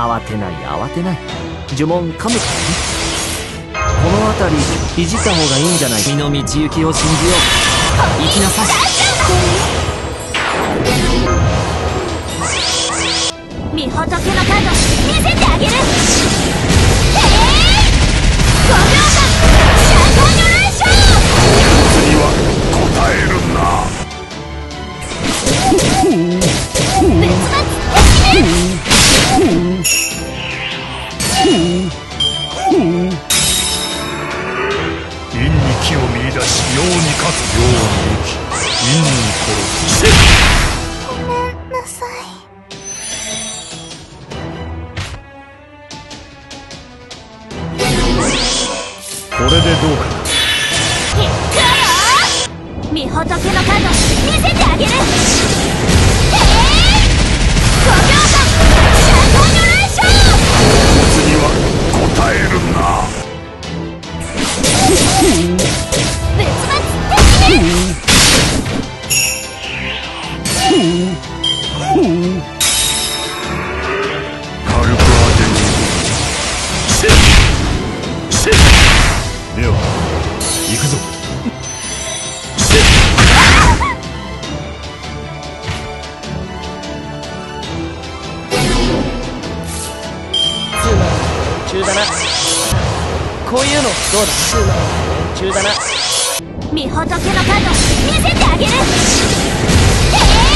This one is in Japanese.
慌てない慌てない。呪文噛むからねこの辺りいじった方がいいんじゃない？身の道行きを信じよう。行きなさい。御仏のカード見せてあげる。えい、5秒えるな見出し陽に勝つ陽に生き陰に殺すごめんなさいこれでどうかな。御仏のカード見せて。こういうのどうだ？ツーマン連中だな。御仏のカード見せてあげる。えい、